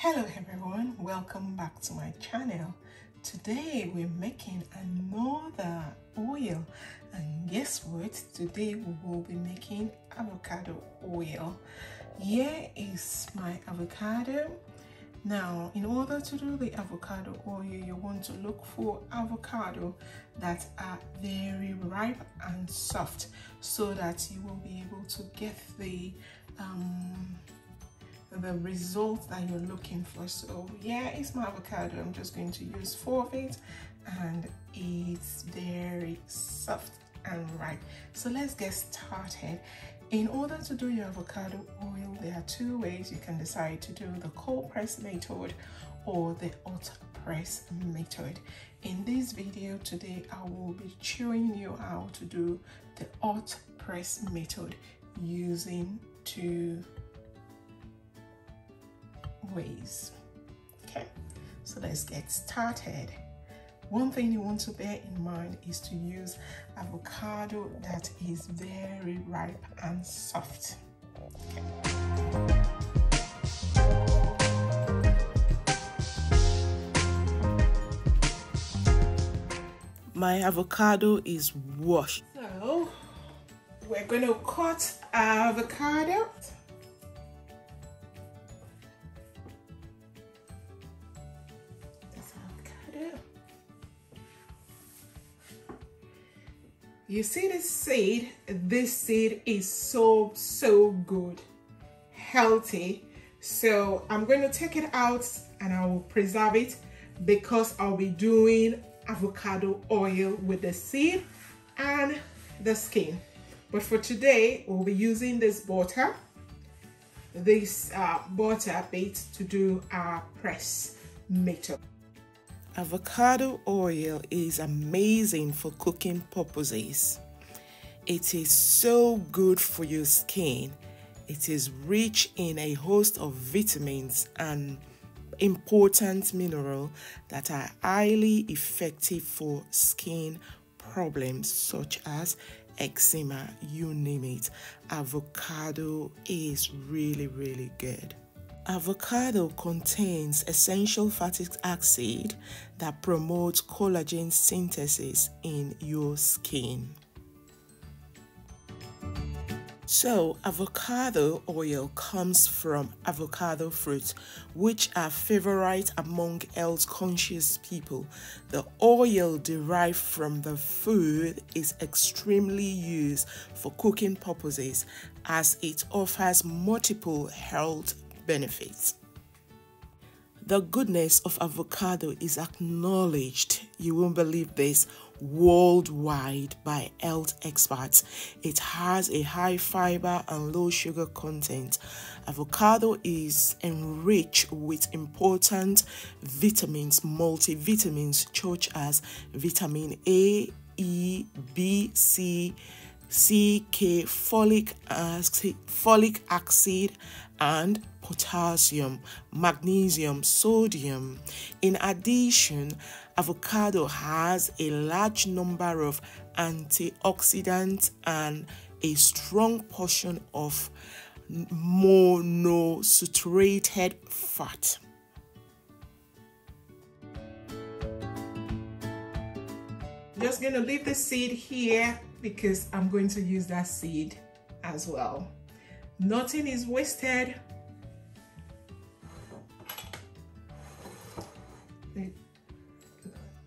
Hello everyone, welcome back to my channel. Today we're making another oil and guess what? Today we will be making avocado oil. Here is my avocado. Now, in order to do the avocado oil, you want to look for avocado that are very ripe and soft so that you will be able to get the um, the result that you're looking for. So yeah it's my avocado i'm just going to use four of it and it's very soft and ripe. So let's get started. In order to do your avocado oil there are two ways you can decide to do the cold press method or the hot press method. In this video today i will be showing you how to do the hot press method using two ways. Okay, so let's get started. One thing you want to bear in mind is to use avocado that is very ripe and soft. Okay. My avocado is washed. So we're going to cut avocado You see this seed? This seed is so, so good, healthy. So I'm going to take it out and I will preserve it because I'll be doing avocado oil with the seed and the skin. But for today, we'll be using this butter, this uh, butter bait to do our press method. Avocado oil is amazing for cooking purposes. It is so good for your skin. It is rich in a host of vitamins and important minerals that are highly effective for skin problems such as eczema, you name it. Avocado is really, really good. Avocado contains essential fatty acid that promotes collagen synthesis in your skin. So, avocado oil comes from avocado fruit, which are favorite among health conscious people. The oil derived from the food is extremely used for cooking purposes as it offers multiple health benefits. The goodness of avocado is acknowledged, you won't believe this, worldwide by health experts. It has a high fiber and low sugar content. Avocado is enriched with important vitamins, multivitamins, such as vitamin A, E, B, C, C, K, folic acid, folic acid, and potassium, magnesium, sodium. In addition, avocado has a large number of antioxidants and a strong portion of monosaturated fat. just going to leave the seed here because I'm going to use that seed as well. Nothing is wasted.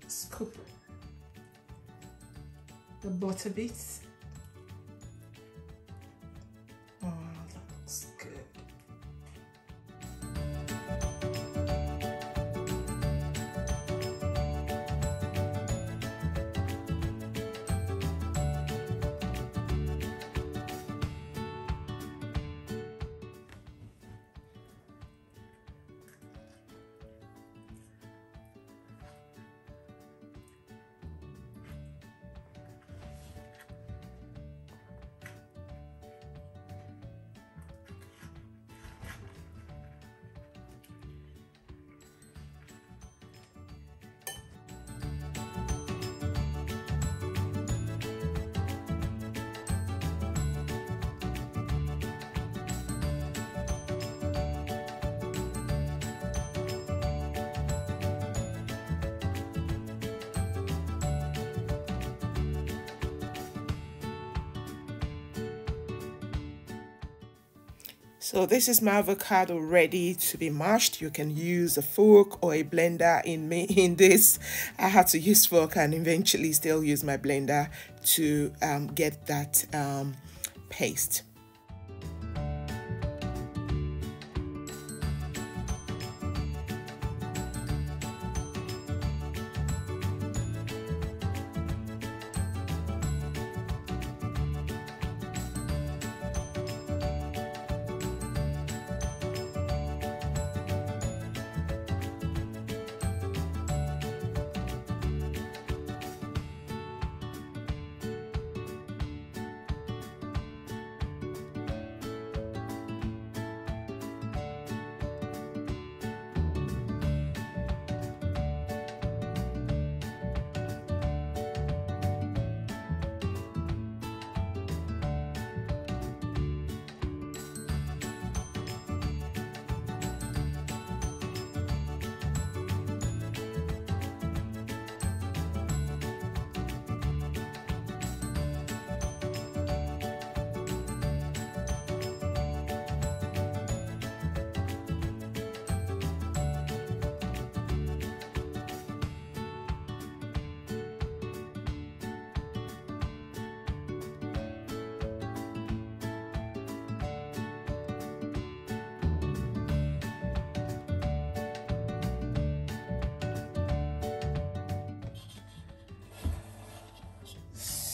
Scoop the butter bits So this is my avocado ready to be mashed. You can use a fork or a blender in me in this. I had to use fork and eventually still use my blender to um, get that um, paste.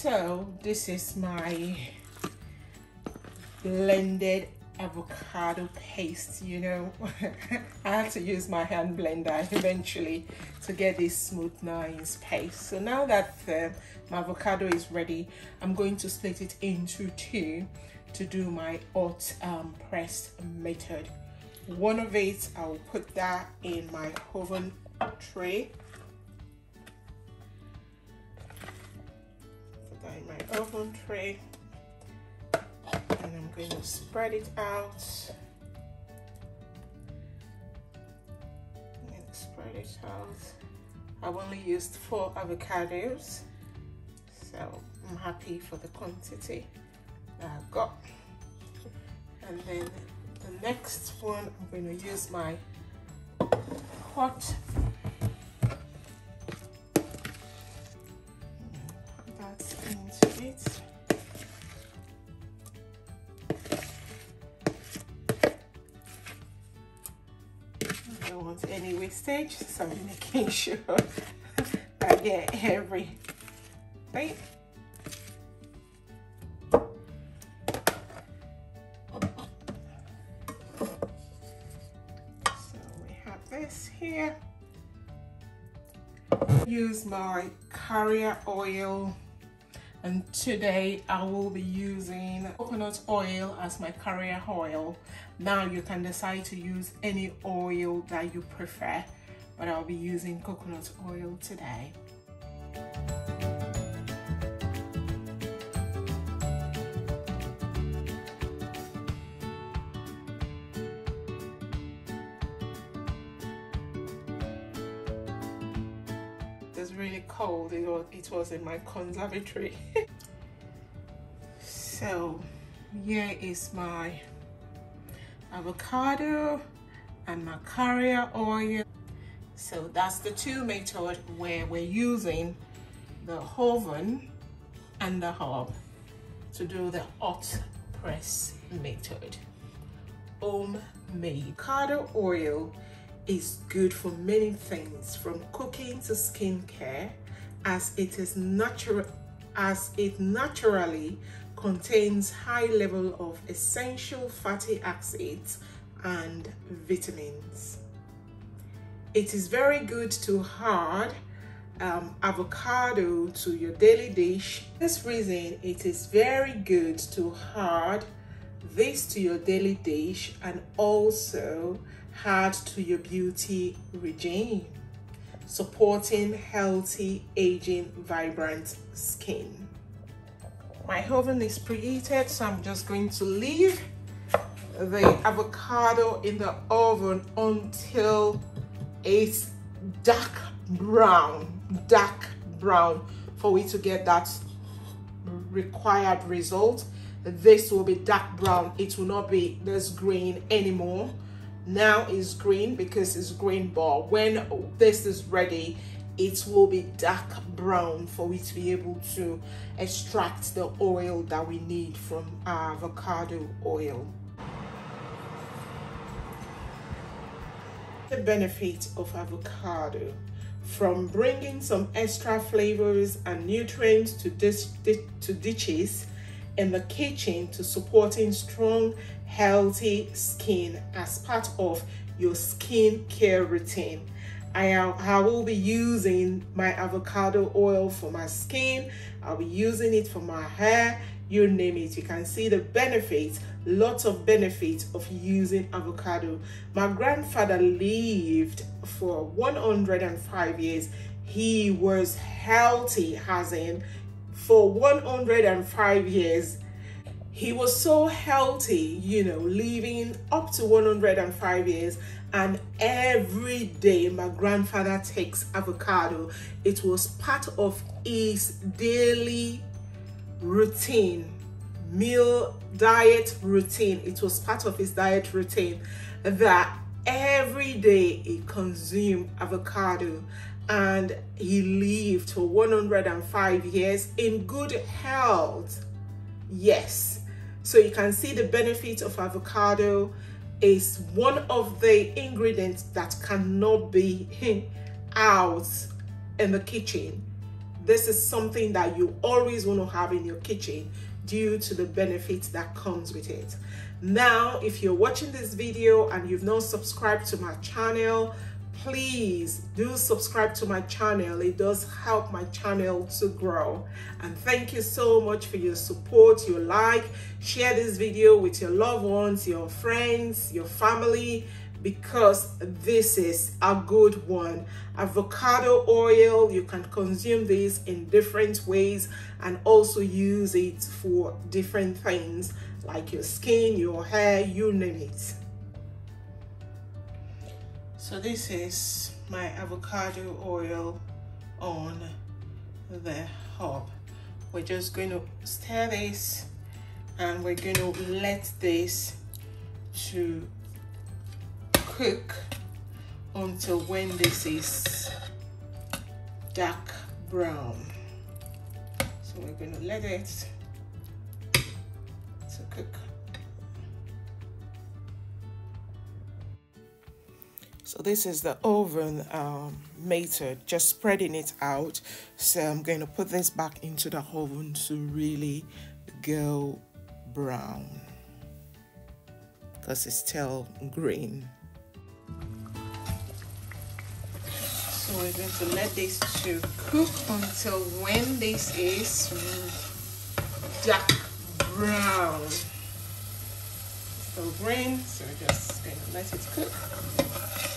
So this is my blended avocado paste you know. I had to use my hand blender eventually to get this smooth nice paste. So now that uh, my avocado is ready I'm going to split it into two to do my hot um, press method. One of it I'll put that in my oven tray my oven tray and I'm going to spread it out. I'm going to spread it out. I've only used four avocados, so I'm happy for the quantity that I've got. And then the next one, I'm going to use my hot wastage so I'm making sure I get every so we have this here. Use my carrier oil. And today I will be using coconut oil as my carrier oil. Now you can decide to use any oil that you prefer but I'll be using coconut oil today It's really cold. It was, it was in my conservatory. so here is my avocado and my carrier oil. So that's the two method where we're using the oven and the hob to do the hot press method. Homemade avocado oil is good for many things from cooking to skincare as it is natural as it naturally contains high level of essential fatty acids and vitamins. It is very good to add um, avocado to your daily dish. this reason, it is very good to add this to your daily dish and also add to your beauty regime, supporting healthy, aging, vibrant skin. My oven is preheated, so I'm just going to leave the avocado in the oven until it's dark brown, dark brown. For we to get that required result this will be dark brown. It will not be this green anymore. Now is green because it's green but when this is ready it will be dark brown for we to be able to extract the oil that we need from avocado oil the benefit of avocado from bringing some extra flavors and nutrients to, dis to dishes in the kitchen to supporting strong, healthy skin as part of your skin care routine. I, I will be using my avocado oil for my skin. I'll be using it for my hair, you name it. You can see the benefits, lots of benefits of using avocado. My grandfather lived for 105 years. He was healthy, as in for 105 years. He was so healthy, you know, living up to 105 years. And every day, my grandfather takes avocado. It was part of his daily routine, meal diet routine. It was part of his diet routine that every day he consumed avocado and he lived for 105 years in good health. Yes. So you can see the benefit of avocado is one of the ingredients that cannot be out in the kitchen. This is something that you always want to have in your kitchen due to the benefits that comes with it. Now, if you're watching this video and you've not subscribed to my channel, please do subscribe to my channel. It does help my channel to grow. And thank you so much for your support your like. Share this video with your loved ones your friends your family because this is a good one. Avocado oil you can consume this in different ways and also use it for different things like your skin your hair you name it so this is my avocado oil on the hob. We're just going to stir this and we're going to let this to cook until when this is dark brown. So we're going to let it to cook. So this is the oven um, method, just spreading it out. So I'm going to put this back into the oven to really go brown because it's still green. So we're going to let this to cook until when this is dark brown. Still green, so we're just going to let it cook.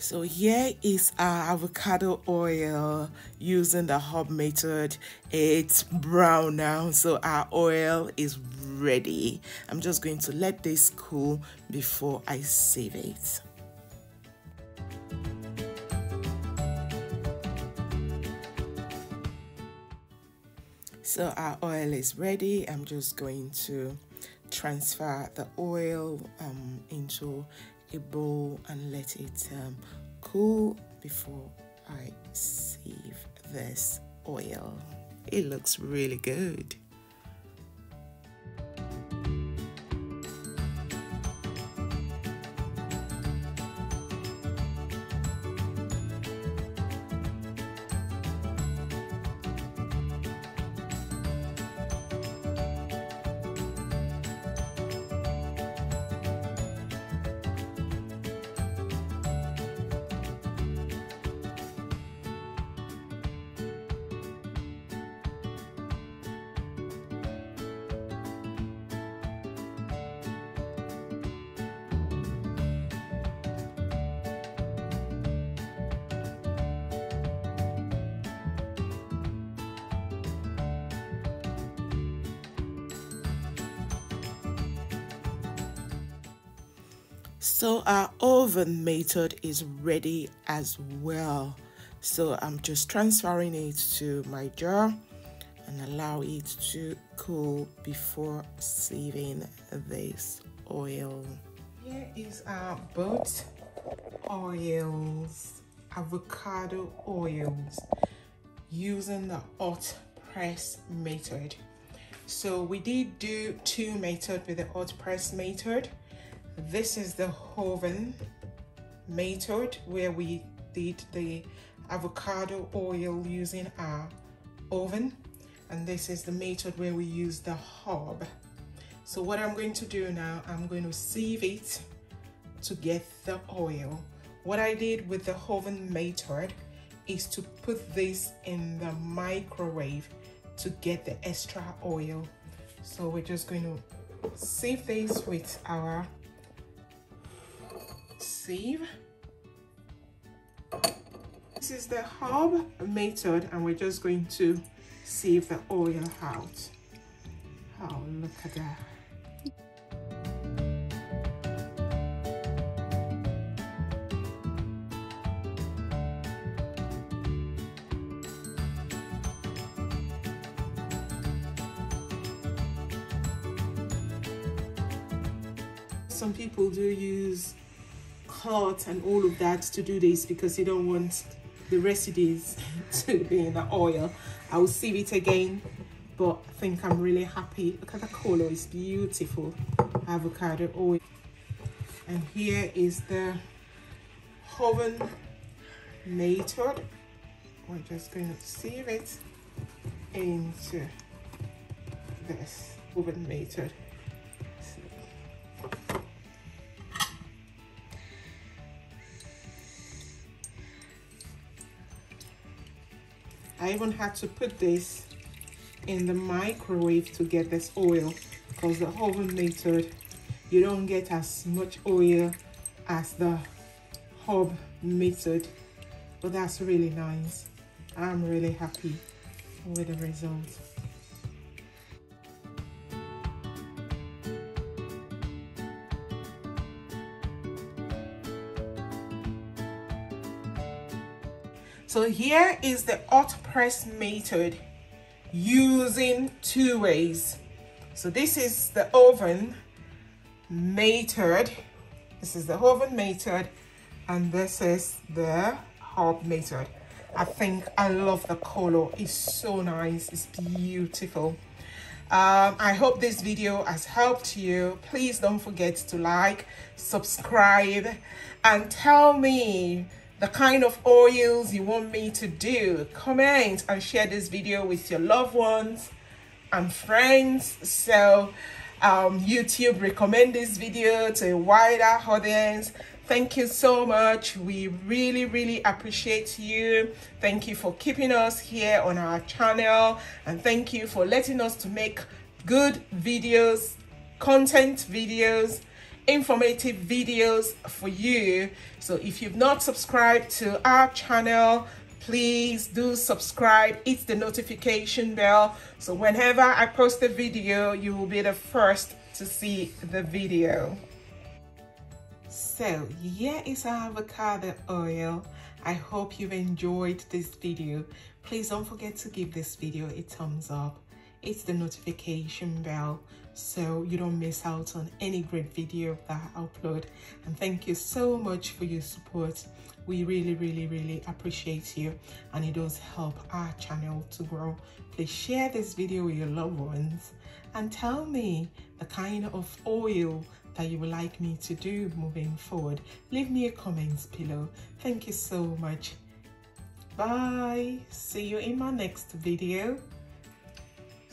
So here is our avocado oil using the hob method. It's brown now, so our oil is ready. I'm just going to let this cool before I save it. So our oil is ready. I'm just going to transfer the oil um, into a bowl and let it um, cool before I sieve this oil. It looks really good. So our oven method is ready as well. So I'm just transferring it to my jar and allow it to cool before sieving this oil. Here is our both oils, avocado oils using the hot press method. So we did do two methods with the hot press method. This is the oven method where we did the avocado oil using our oven. And this is the method where we use the hob. So what I'm going to do now, I'm going to sieve it to get the oil. What I did with the oven method is to put this in the microwave to get the extra oil. So we're just going to sieve this with our sieve. This is the hob method and we're just going to sieve the oil out. Oh, look at that. some people do use cloth and all of that to do this because you don't want the residues to be in the oil. I will sieve it again, but I think I'm really happy. Look at the color, it's beautiful. Avocado oil. And here is the oven method. We're just going to sieve it into this oven method. I even had to put this in the microwave to get this oil because the oven method you don't get as much oil as the hob method but that's really nice. I'm really happy with the result So here is the hot press method using two ways. So this is the oven method. This is the oven method and this is the hob method. I think I love the color. It's so nice. It's beautiful. Um, I hope this video has helped you. Please don't forget to like, subscribe, and tell me the kind of oils you want me to do. Comment and share this video with your loved ones and friends. So um, YouTube recommend this video to a wider audience. Thank you so much. We really, really appreciate you. Thank you for keeping us here on our channel. And thank you for letting us to make good videos, content videos, informative videos for you. So if you've not subscribed to our channel please do subscribe. Hit the notification bell. So whenever i post a video you will be the first to see the video. So here is our avocado oil. I hope you've enjoyed this video. Please don't forget to give this video a thumbs up. Hit the notification bell so you don't miss out on any great video that I upload. And thank you so much for your support. We really really really appreciate you. And it does help our channel to grow. Please share this video with your loved ones and tell me the kind of oil that you would like me to do moving forward. Leave me a comments below. Thank you so much. Bye. See you in my next video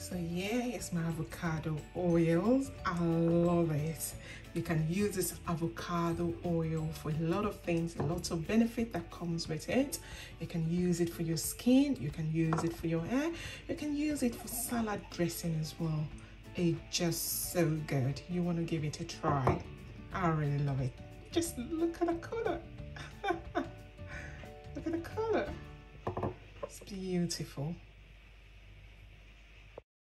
so yeah, it's my avocado oils. I love it. You can use this avocado oil for a lot of things, a lot of benefit that comes with it. You can use it for your skin, you can use it for your hair, you can use it for salad dressing as well. It's just so good. You want to give it a try. I really love it. Just look at the color. look at the color. It's beautiful.